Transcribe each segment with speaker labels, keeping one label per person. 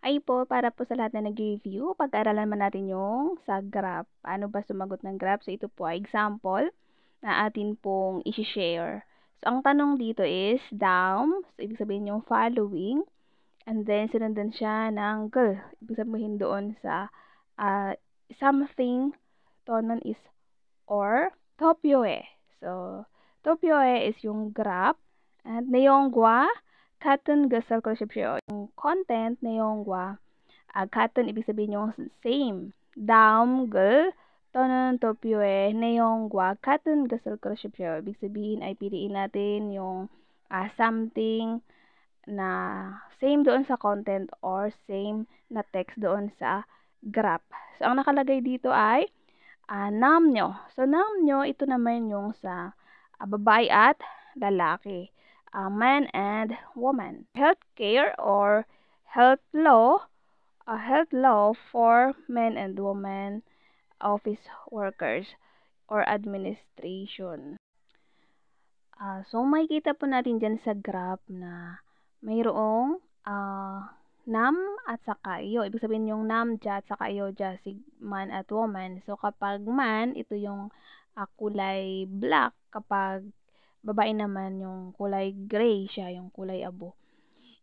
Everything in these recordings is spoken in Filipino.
Speaker 1: Ay po, para po sa lahat na nag-review, pag-aralan man natin yung sa graph. Paano ba sumagot ng graph? So, ito po ay example na atin pong isi-share. So, ang tanong dito is down. So, ibig sabihin yung following. And then, sinundan siya ng girl. Ibig sabihin doon sa uh, something. Tonon is or. Topyoe. So, topyoe is yung graph. And neongwa 같은 cotton gasal ko siya. Yung content na yung wa, uh, ah, cotton ibig sabihin yung same. Daum gal, tonon topyo eh, na yung wa, cotton gasal ko siya siya. Ibig sabihin ay piliin natin yung uh, something na same doon sa content or same na text doon sa graph. So, ang nakalagay dito ay uh, nam nyo. So, nam nyo, ito naman yung sa uh, babae at lalaki uh, man and woman. Healthcare or health law, a health law for men and women, office workers, or administration. Uh, so, makikita po natin dyan sa graph na mayroong uh, nam at saka iyo. Ibig sabihin yung nam dya at saka iyo dya, si man at woman. So, kapag man, ito yung uh, kulay black. Kapag babae naman yung kulay gray siya, yung kulay abo.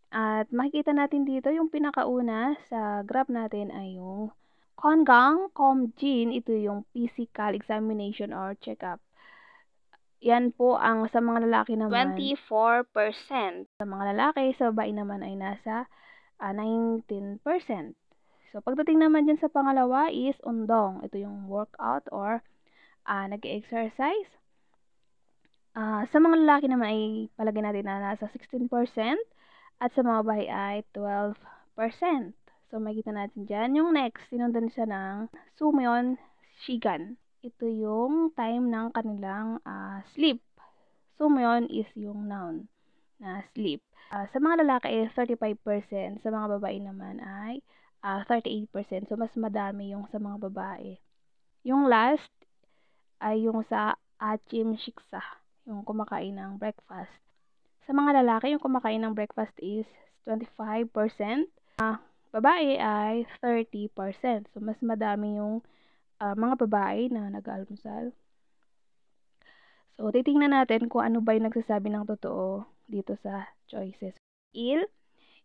Speaker 1: At makikita natin dito yung pinakauna sa graph natin ay yung Kongang Komjin, ito yung physical examination or checkup. Yan po ang sa mga lalaki naman. 24%. Sa mga lalaki, sa babae naman ay nasa uh, ah, 19%. So, pagdating naman dyan sa pangalawa is undong. Ito yung workout or uh, nag-exercise. Uh, sa mga lalaki naman ay palagay natin na nasa 16% at sa mga babae ay 12%. So, makikita natin dyan. Yung next, sinundan siya ng Sumyon Shigan. Ito yung time ng kanilang uh, sleep. Sumyon is yung noun na sleep. Uh, sa mga lalaki ay 35%, sa mga babae naman ay uh, 38%. So, mas madami yung sa mga babae. Yung last ay yung sa Achim Shiksa yung kumakain ng breakfast. Sa mga lalaki, yung kumakain ng breakfast is 25%. Uh, babae ay 30%. So, mas madami yung uh, mga babae na nag-almusal. So, titingnan natin kung ano ba yung nagsasabi ng totoo dito sa choices. Il,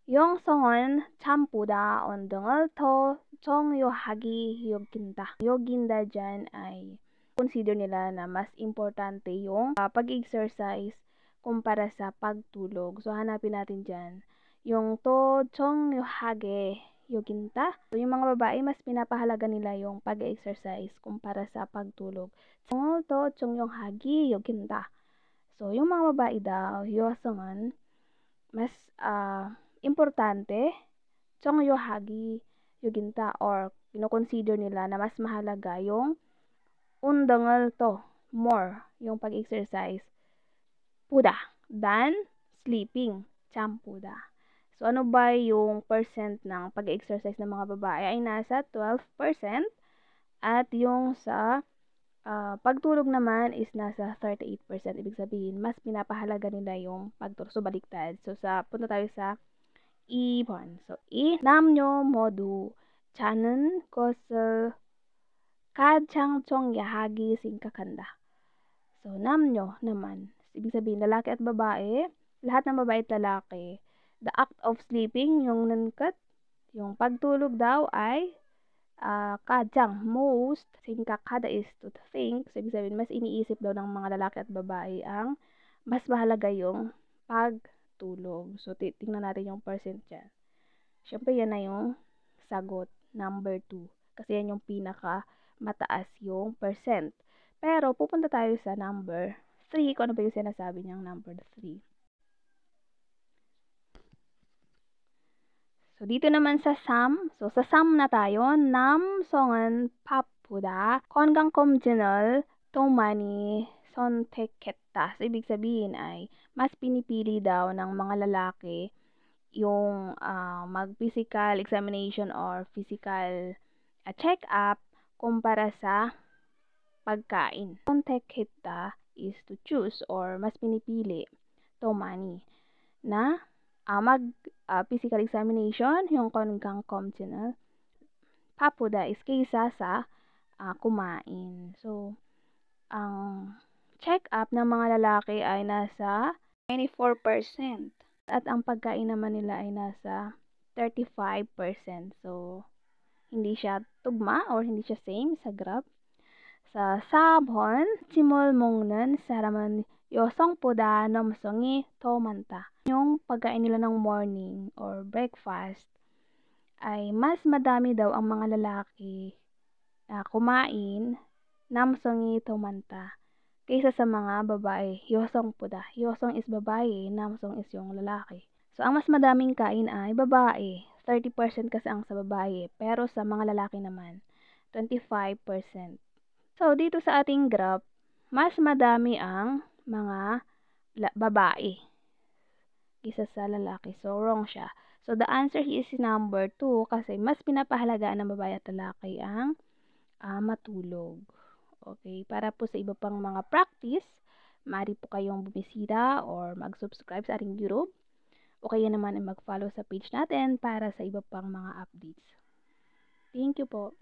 Speaker 1: yung songon champuda on 등을 더 정요하기 여긴다. 여긴다 dyan ay consider nila na mas importante yung uh, pag-exercise kumpara sa pagtulog. So, hanapin natin dyan yung to chong hage yoginta. So, yung mga babae, mas pinapahalaga nila yung pag-exercise kumpara sa pagtulog. So, to chong yung hagi yoginta. So, yung mga babae daw, yosangan, mas uh, importante chong yo hagi yoginta or pinoconsider nila na mas mahalaga yung undangal to, more, yung pag-exercise, puda, than sleeping, champuda. So, ano ba yung percent ng pag-exercise ng mga babae ay nasa 12%, at yung sa uh, pagtulog naman is nasa 38%. Ibig sabihin, mas pinapahalaga nila yung pagtulog. So, baliktad. So, sa, punta tayo sa E1. So, E, namnyo modu, chanen 것 Kachang chong yahagi singkakanda. So, namnyo naman. Ibig sabihin, lalaki at babae, lahat ng babae at lalaki. The act of sleeping, yung nankat, yung pagtulog daw ay ah, uh, kajang most singkakada is to think. So, ibig sabihin, mas iniisip daw ng mga lalaki at babae ang mas mahalaga yung pagtulog. So, titingnan natin yung percent dyan. Siyempre, yan na yung sagot, number 2. Kasi yan yung pinaka mataas yung percent. Pero, pupunta tayo sa number 3, kung ano ba yung sinasabi niyang number 3. So, dito naman sa sum. So, sa sum na tayo. Nam songan papuda kongang komjinal tomani sonteketta. So, ibig sabihin ay mas pinipili daw ng mga lalaki yung uh, mag-physical examination or physical uh, check-up kumpara sa pagkain. Contact kita is to choose or mas pinipili to money na uh, mag uh, physical examination, yung kongkang communal, papuda is kaysa sa uh, kumain. So, ang check-up ng mga lalaki ay nasa 94%. At ang pagkain naman nila ay nasa 35%. So, hindi siya tugma or hindi siya same sa graph. Sa sabon, simol mongnan saraman yosong poda namsongi tomanta. Yung pagkain nila ng morning or breakfast ay mas madami daw ang mga lalaki uh, kumain namsongi tomanta kaysa sa mga babae. Yosong poda. Yosong is babae, namsong is yung lalaki. So, ang mas madaming kain ay babae. 30% kasi ang sa babae. Pero sa mga lalaki naman, 25%. So, dito sa ating graph, mas madami ang mga babae isa sa lalaki. So, wrong siya. So, the answer is number 2 kasi mas pinapahalagaan ng babae at lalaki ang uh, matulog. Okay, para po sa iba pang mga practice, maaari po kayong bumisita or mag-subscribe sa ating YouTube o kaya naman ay mag-follow sa page natin para sa iba pang mga updates. Thank you po.